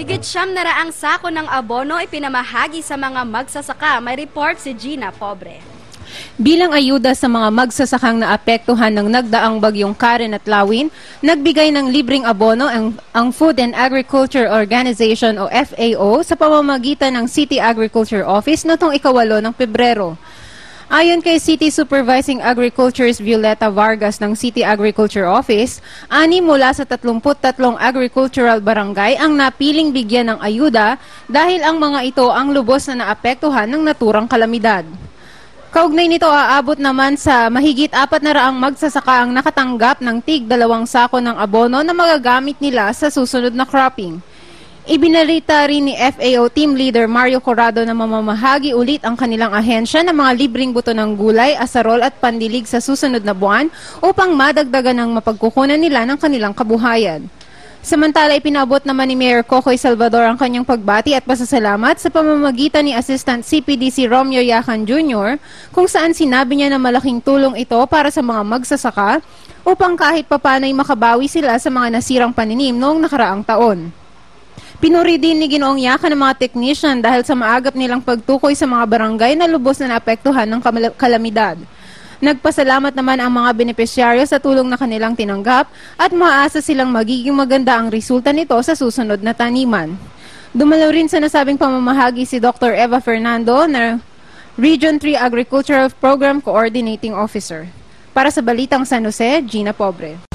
Higit siyam na raang sako ng abono ipinamahagi sa mga magsasaka. May report si Gina Pobre. Bilang ayuda sa mga magsasakang naapektuhan ng nagdaang bagyong Karen at Lawin, nagbigay ng libreng abono ang, ang Food and Agriculture Organization o FAO sa pamamagitan ng City Agriculture Office noong ikawalo ng Pebrero. Ayon kay City Supervising Agriculture's Violeta Vargas ng City Agriculture Office, ani mula sa 33 agricultural barangay ang napiling bigyan ng ayuda dahil ang mga ito ang lubos na naapektuhan ng naturang kalamidad. Kaugnay nito aabot naman sa mahigit apat na raang magsasaka ang nakatanggap ng tig dalawang sako ng abono na magagamit nila sa susunod na cropping. Ibinalita rin ni FAO Team Leader Mario Corrado na mamamahagi ulit ang kanilang ahensya ng mga libreng buto ng gulay, asarol at pandilig sa susunod na buwan upang madagdagan ang mapagkukunan nila ng kanilang kabuhayan. Samantala, ipinabot naman ni Mayor Cocoy Salvador ang kanyang pagbati at pasasalamat sa pamamagitan ni Assistant CPDC Romeo Yacan Jr. kung saan sinabi niya na malaking tulong ito para sa mga magsasaka upang kahit papanay makabawi sila sa mga nasirang paninim noong nakaraang taon. Pinuri din ni Ginoong Yacan ng mga technician dahil sa maagap nilang pagtukoy sa mga barangay na lubos na naapektuhan ng kalamidad. Nagpasalamat naman ang mga benepisyaryo sa tulong na kanilang tinanggap at maasa silang magiging maganda ang resulta nito sa susunod na taniman. Dumalo rin sa nasabing pamamahagi si Dr. Eva Fernando na Region 3 Agricultural Program Coordinating Officer. Para sa Balitang San Jose, Gina Pobre.